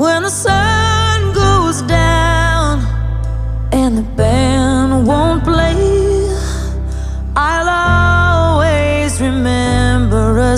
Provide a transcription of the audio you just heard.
when the sun goes down and the band won't play, I'll always remember.